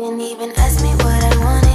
Didn't even ask me what I wanted.